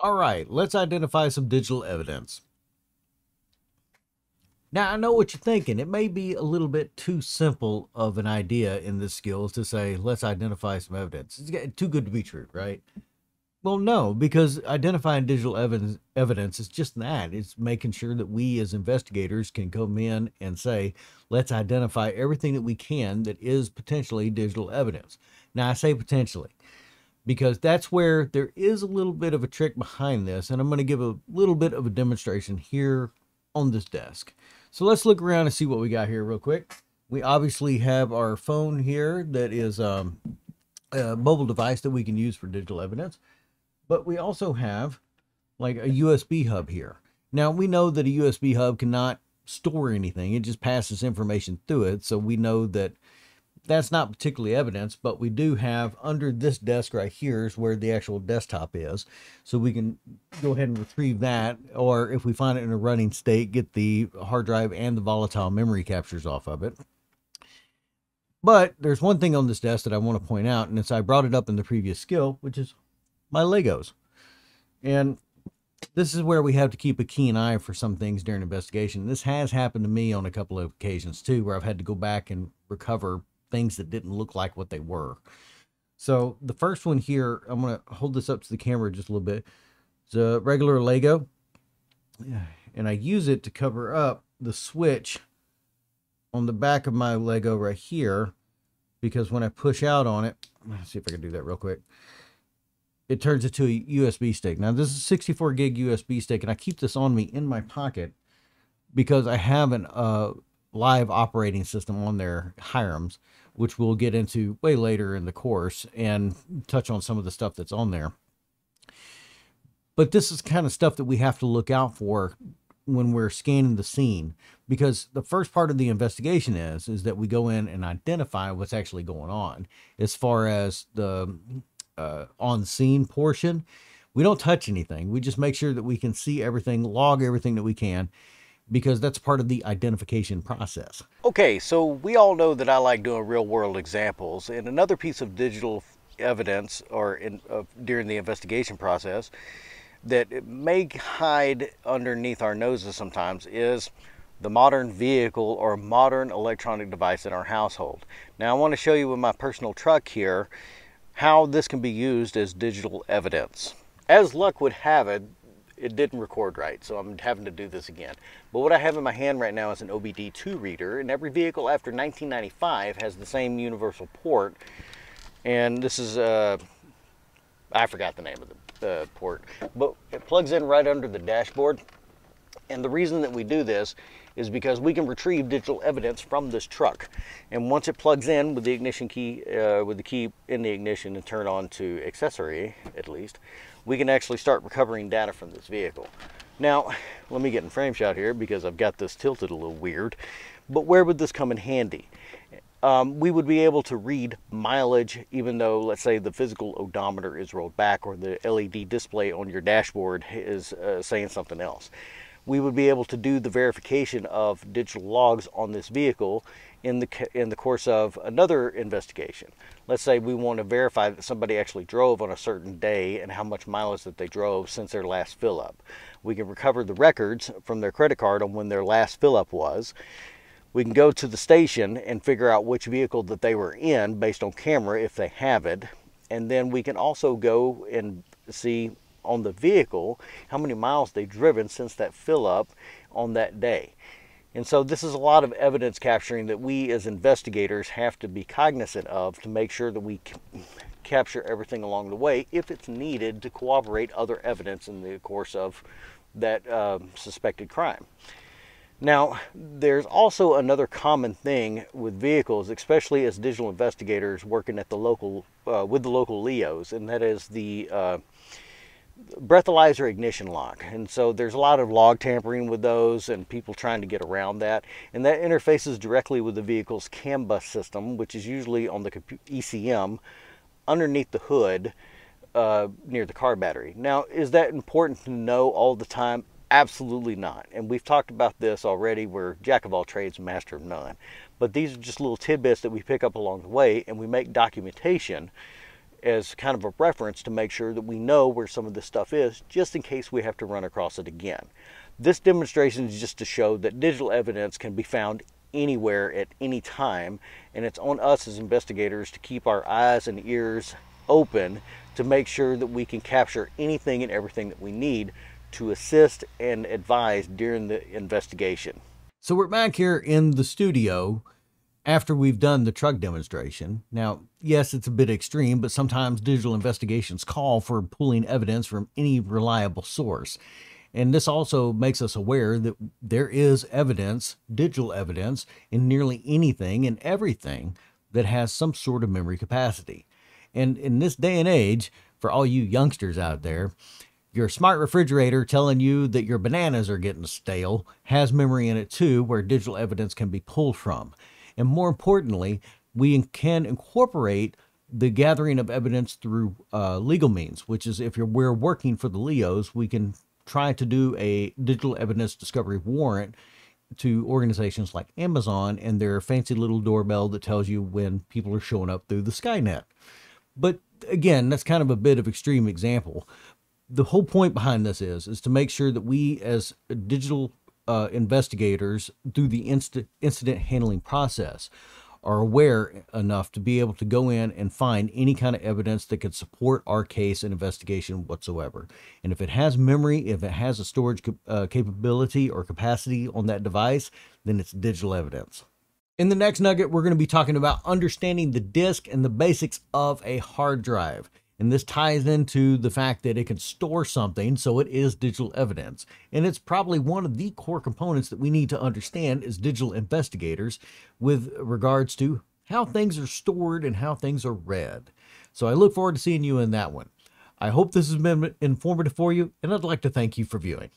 All right, let's identify some digital evidence. Now, I know what you're thinking. It may be a little bit too simple of an idea in this skills to say, let's identify some evidence. It's too good to be true, right? Well, no, because identifying digital evidence, evidence is just that. It's making sure that we as investigators can come in and say, let's identify everything that we can that is potentially digital evidence. Now, I say potentially because that's where there is a little bit of a trick behind this. And I'm going to give a little bit of a demonstration here on this desk. So let's look around and see what we got here real quick. We obviously have our phone here that is um, a mobile device that we can use for digital evidence. But we also have like a USB hub here. Now we know that a USB hub cannot store anything. It just passes information through it. So we know that that's not particularly evidence, but we do have under this desk right here is where the actual desktop is. So we can go ahead and retrieve that, or if we find it in a running state, get the hard drive and the volatile memory captures off of it. But there's one thing on this desk that I want to point out, and it's I brought it up in the previous skill, which is my Legos. And this is where we have to keep a keen eye for some things during investigation. This has happened to me on a couple of occasions too, where I've had to go back and recover things that didn't look like what they were. So the first one here, I'm going to hold this up to the camera just a little bit. It's a regular Lego. And I use it to cover up the switch on the back of my Lego right here. Because when I push out on it, let's see if I can do that real quick. It turns into a USB stick. Now this is a 64 gig USB stick and I keep this on me in my pocket because I have an uh, live operating system on their Hiren's, which we'll get into way later in the course and touch on some of the stuff that's on there. But this is kind of stuff that we have to look out for when we're scanning the scene because the first part of the investigation is is that we go in and identify what's actually going on as far as the uh, on scene portion we don't touch anything we just make sure that we can see everything log everything that we can because that's part of the identification process. Okay, so we all know that I like doing real world examples, and another piece of digital evidence or in, uh, during the investigation process that may hide underneath our noses sometimes is the modern vehicle or modern electronic device in our household. Now I want to show you with my personal truck here how this can be used as digital evidence. As luck would have it, it didn't record right, so I'm having to do this again. But what I have in my hand right now is an OBD2 reader, and every vehicle after 1995 has the same universal port. And this is, uh, I forgot the name of the uh, port, but it plugs in right under the dashboard. And the reason that we do this is because we can retrieve digital evidence from this truck. And once it plugs in with the ignition key, uh, with the key in the ignition and turn on to accessory, at least, we can actually start recovering data from this vehicle. Now, let me get in frame shot here because I've got this tilted a little weird, but where would this come in handy? Um, we would be able to read mileage even though, let's say, the physical odometer is rolled back or the LED display on your dashboard is uh, saying something else. We would be able to do the verification of digital logs on this vehicle in the in the course of another investigation. Let's say we want to verify that somebody actually drove on a certain day and how much mileage that they drove since their last fill up. We can recover the records from their credit card on when their last fill up was. We can go to the station and figure out which vehicle that they were in based on camera if they have it. And then we can also go and see on the vehicle how many miles they've driven since that fill up on that day. And so this is a lot of evidence capturing that we as investigators have to be cognizant of to make sure that we capture everything along the way if it's needed to corroborate other evidence in the course of that uh, suspected crime. Now, there's also another common thing with vehicles, especially as digital investigators working at the local uh, with the local LEOs, and that is the uh, breathalyzer ignition lock. And so there's a lot of log tampering with those and people trying to get around that. And that interfaces directly with the vehicle's CAN bus system, which is usually on the ECM underneath the hood uh, near the car battery. Now, is that important to know all the time? Absolutely not. And we've talked about this already. We're jack of all trades, master of none. But these are just little tidbits that we pick up along the way and we make documentation as kind of a reference to make sure that we know where some of this stuff is, just in case we have to run across it again. This demonstration is just to show that digital evidence can be found anywhere at any time, and it's on us as investigators to keep our eyes and ears open to make sure that we can capture anything and everything that we need to assist and advise during the investigation. So we're back here in the studio after we've done the truck demonstration. Now, yes, it's a bit extreme, but sometimes digital investigations call for pulling evidence from any reliable source. And this also makes us aware that there is evidence, digital evidence, in nearly anything and everything that has some sort of memory capacity. And in this day and age, for all you youngsters out there, your smart refrigerator telling you that your bananas are getting stale has memory in it too, where digital evidence can be pulled from. And more importantly, we can incorporate the gathering of evidence through uh, legal means, which is if we're working for the LEOs, we can try to do a digital evidence discovery warrant to organizations like Amazon and their fancy little doorbell that tells you when people are showing up through the Skynet. But again, that's kind of a bit of extreme example. The whole point behind this is is to make sure that we as digital uh, investigators through the inst- incident handling process are aware enough to be able to go in and find any kind of evidence that could support our case and investigation whatsoever. And if it has memory, if it has a storage uh, capability or capacity on that device, then it's digital evidence. In the next nugget, we're going to be talking about understanding the disk and the basics of a hard drive. And this ties into the fact that it can store something, so it is digital evidence. And it's probably one of the core components that we need to understand as digital investigators with regards to how things are stored and how things are read. So I look forward to seeing you in that one. I hope this has been informative for you, and I'd like to thank you for viewing.